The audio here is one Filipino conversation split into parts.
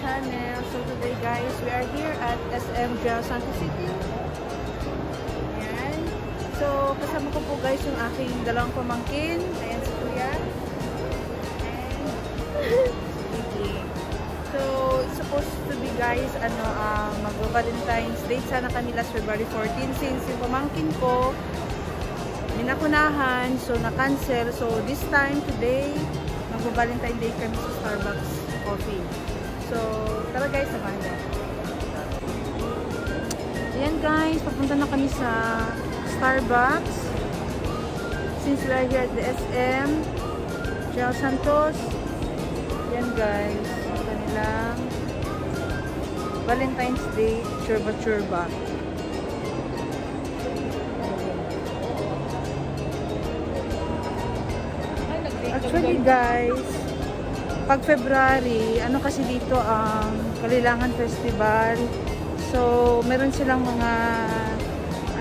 channel. So today guys, we are here at SM Gel Santa City. Ayan. So kasama ko po guys yung aking dalawang pamangkin. Ayan si Kuya. And. So supposed to be guys, ano, uh, mag-Valentine's Day sana kami last February 14 since yung pamangkin ko minakunahan, so na-cancel. So this time, today, mag-Valentine Day kami sa Starbucks Coffee. So, tara guys, samahan niyo. Ayan guys, papunta na kami sa Starbucks. Since we are here at the SM, General Santos. Ayan guys, kanilang Valentine's Day churba-churba. Actually guys, pag February, ano kasi dito ang um, Kalilangan Festival. So, meron silang mga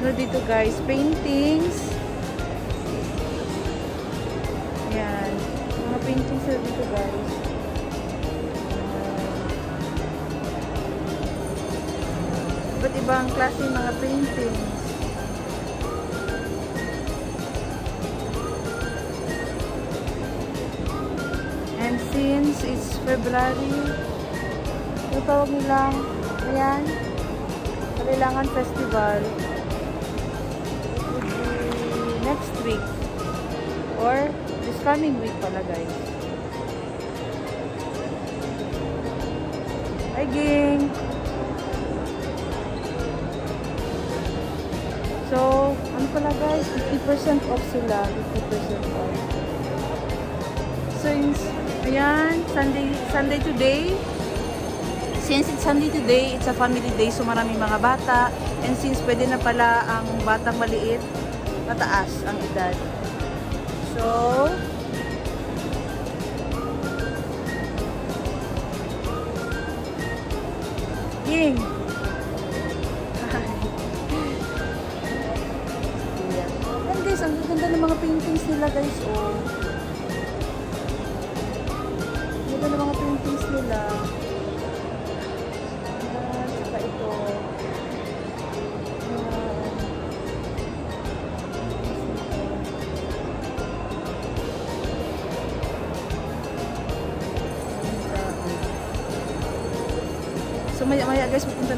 ano dito guys, paintings. Yan. Mga paintings sila dito guys. Iba't ibang klase mga paintings. Since it's February, yung tawag nilang, ayan, Kailangan Festival, it next week, or this coming week pala guys. Hi, gang! So, ano pala guys, 50% off sila, 50% off. Since Ayan, Sunday, Sunday today. Since it's Sunday today, it's a family day, so maraming mga bata. And since pwede na pala ang batang maliit, mataas ang edad. So, Ying! Ayan guys, ang ganda ng mga paintings nila guys, oh.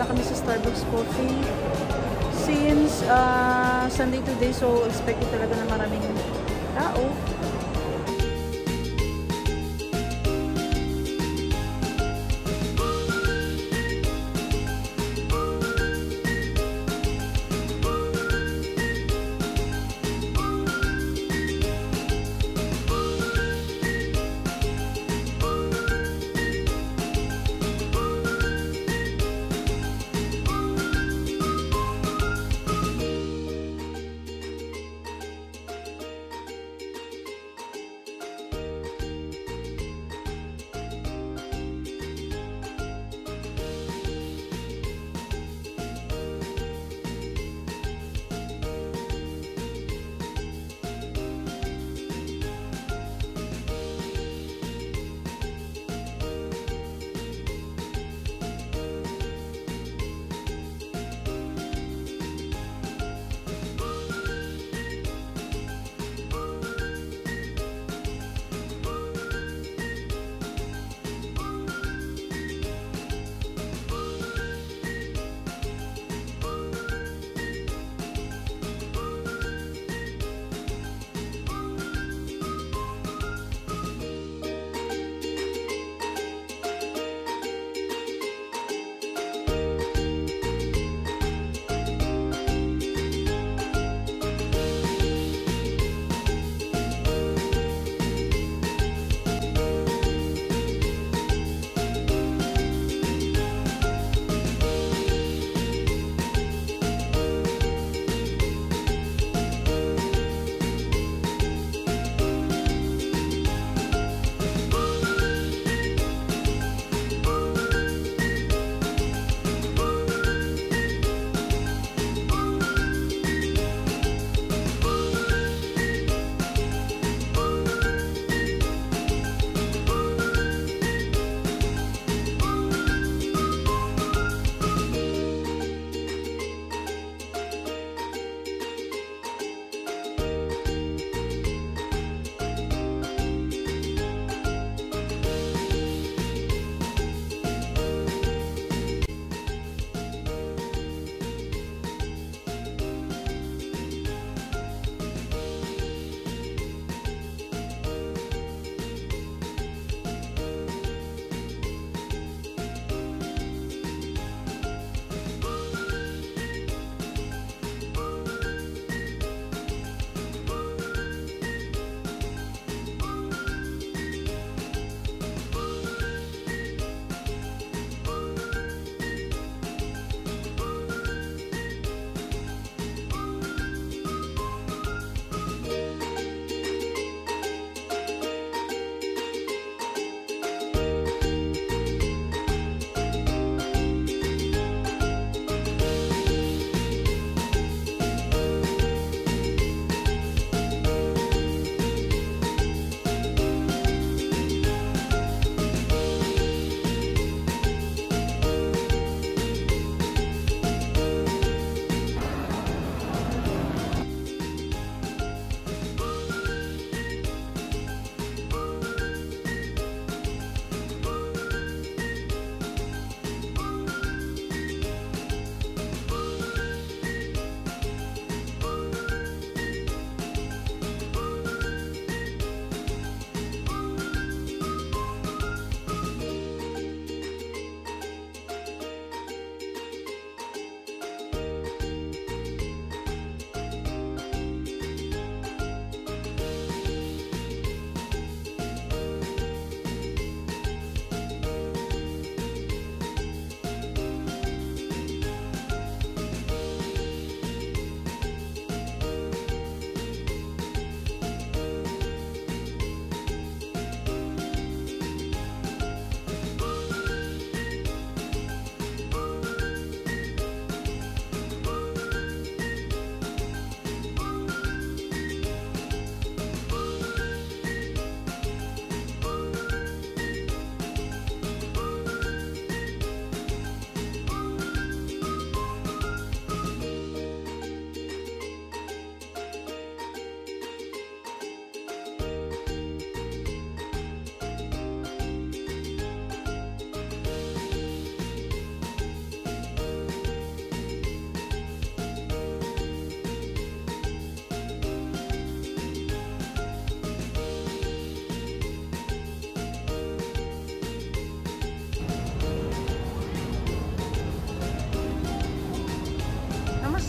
Na kami sa Starbucks Coffee. Since uh, Sunday today, so expected talaga na maraming tao.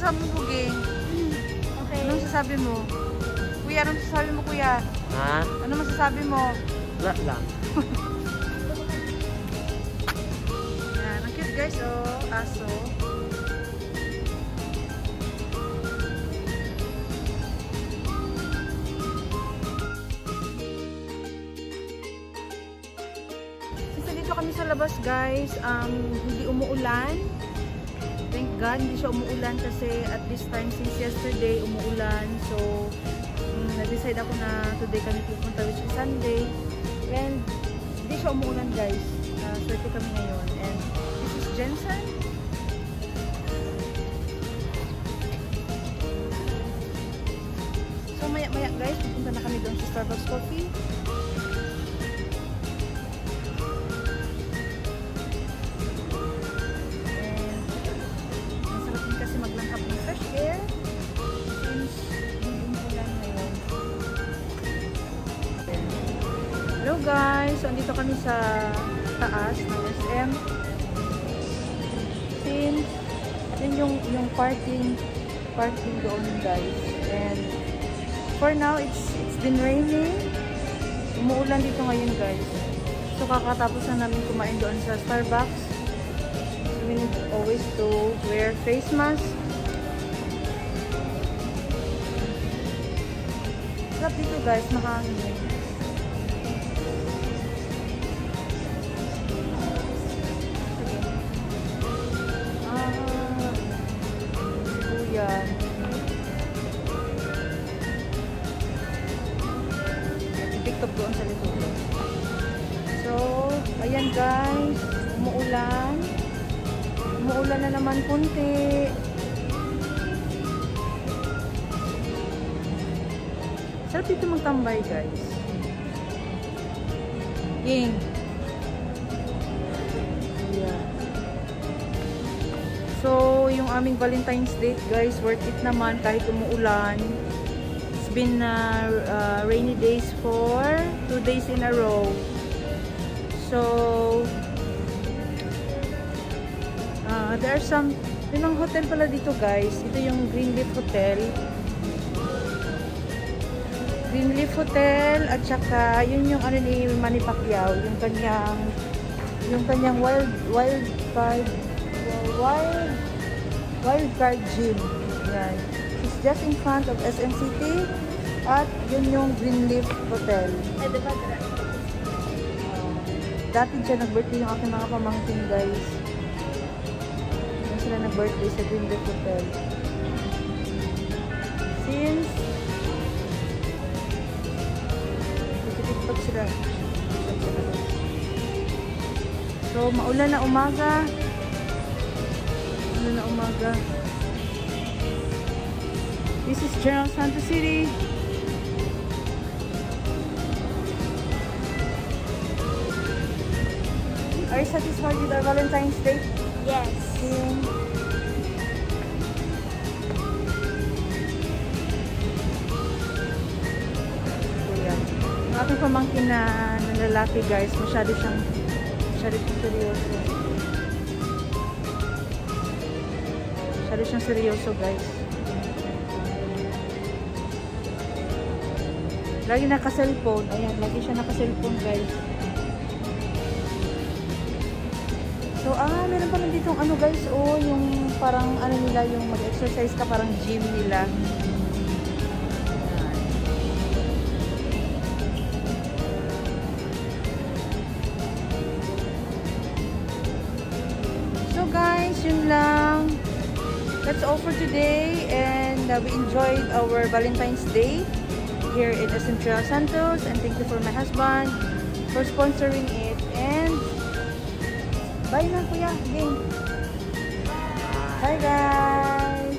Masasabi mo, Ging? Okay. Ano masasabi mo? Kuya, ano masasabi mo, kuya? Ha? Ano masasabi mo? Wala lang. Yan, ang cute guys, oh, aso. Since dito kami sa labas guys, um, hindi umuulan. Thank God, hindi siya umuulan kasi at this time since yesterday, umuulan. So, um, nag-decide ako na today kami pupunta which is Sunday. And hindi siya umuulan guys. Uh, swerte kami ngayon. And this is Jensen. So maya maya guys, pupunta na kami doon sa Starbucks Coffee. Sa taas ng SM. Since, yun yung, yung parking, parking doon guys. And, for now, it's, it's been raining. Umuulan dito ngayon guys. So, kakatapos na namin kumain doon sa Starbucks. So, we need always to wear face mask. Sarap dito guys, makahangin. Naman kunti. Sarap dito magtambay guys. Ying. Yeah. So, yung aming Valentine's date, guys, worth it naman kahit umuulan. It's been uh, uh, rainy days for two days in a row. So, uh, there are some, yun ang hotel pala dito, guys. Ito yung Greenleaf Hotel. Greenleaf Hotel at saka yun yung ano ni Manny Pacquiao, yung kanyang yung kanyang wild wild card wild wild card gym. Yan. It's just in front of SM City at yun yung Greenleaf Hotel. Ay, diba? Dati dyan nag-birthday yung aking mga pamangkin guys. Sila nag-birthday sa Greenleaf Hotel. Since nagtitiktok sila. So, maulan na umaga. Maulan na umaga. This is General Santos City. Are you satisfied with our Valentine's Day? Yes. Yung pamangkin na, na lalaki guys, masyado siyang masyado siyang seryoso. Masyado siyang seryoso guys. Lagi naka-cellphone. Ayan, lagi siya naka-cellphone guys. So, ah, meron pa rin ditong ano guys, oh, yung parang ano nila, yung mag-exercise ka, parang gym nila. Yun lang. That's all for today and uh, we enjoyed our Valentine's Day here in Central Santos and thank you for my husband for sponsoring it and Bye na kuya. Game. Bye guys.